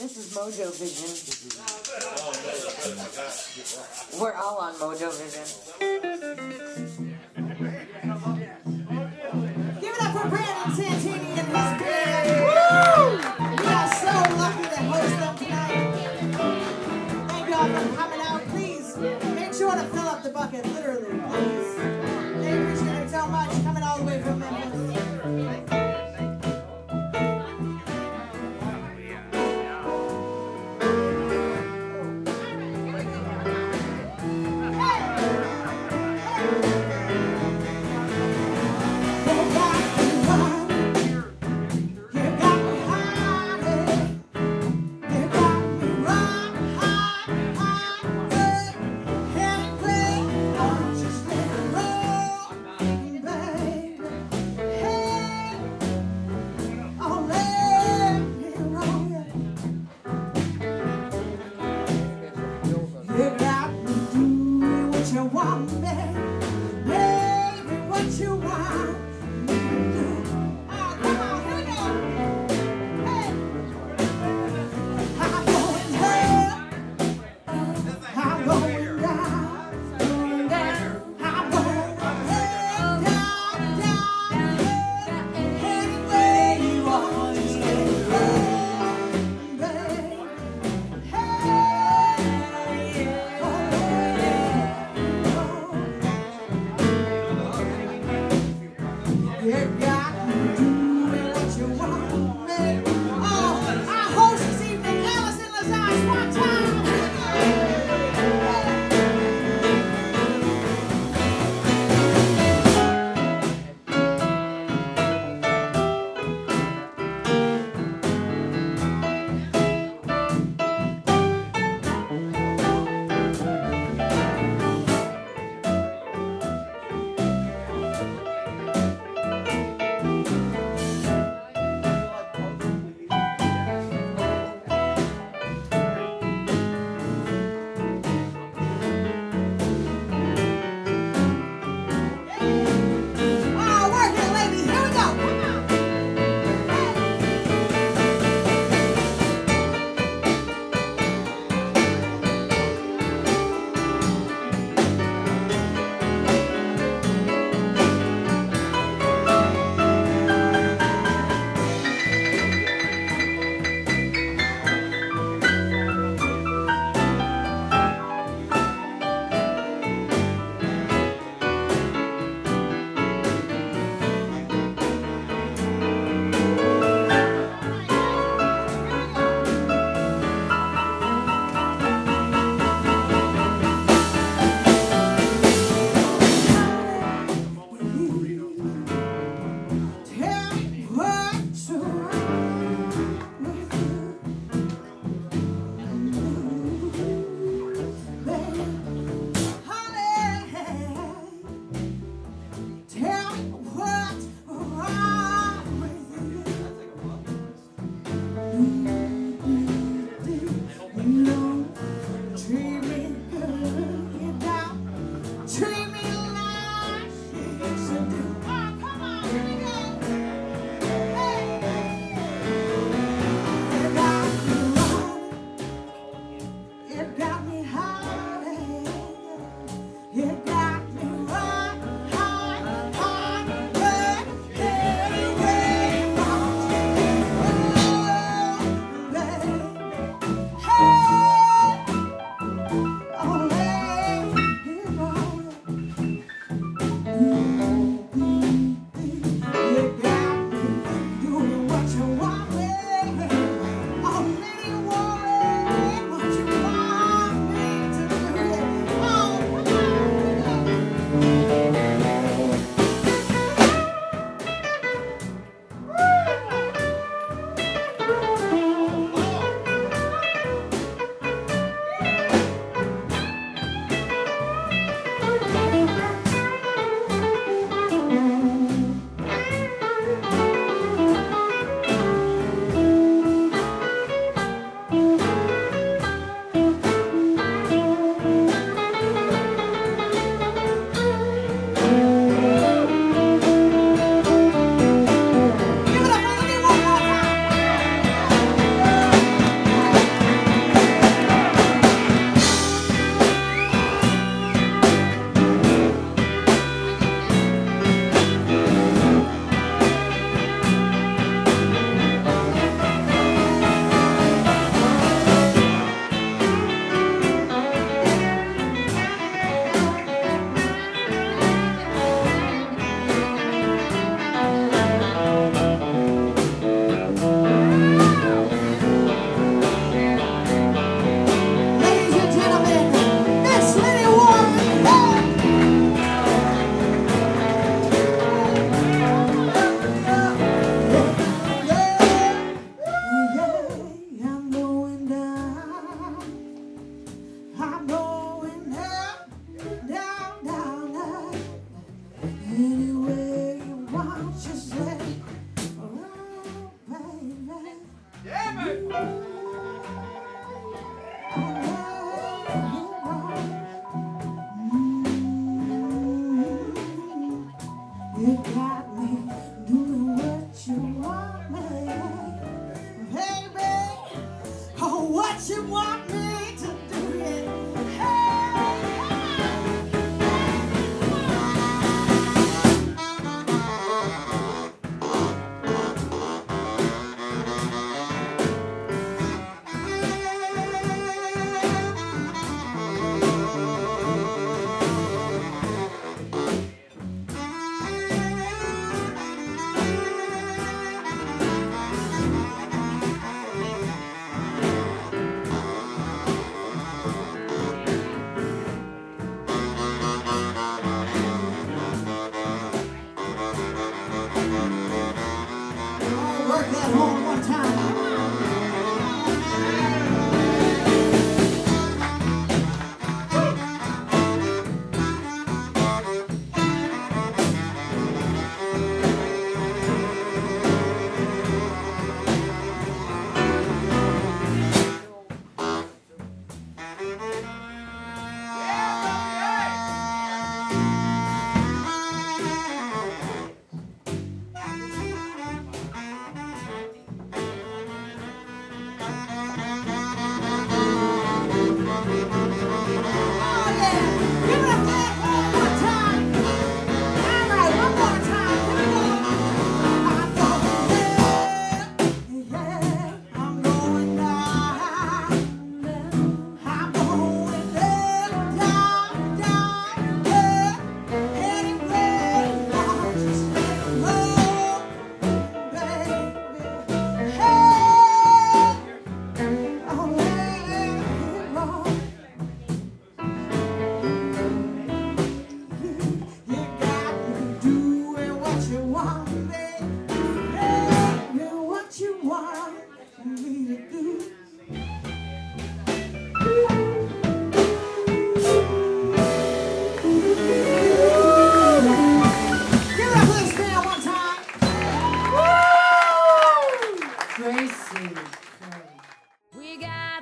This is MoeJoeVision. We're all on MoeJoeVision. Give it up for Brandon Santini and his band. Woo! We are so lucky to host them tonight. Thank you all for coming out. Please make sure to fill up the bucket, you want me?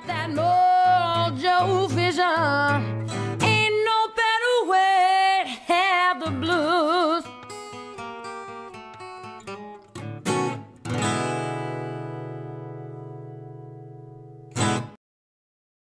that MoeJoeVision.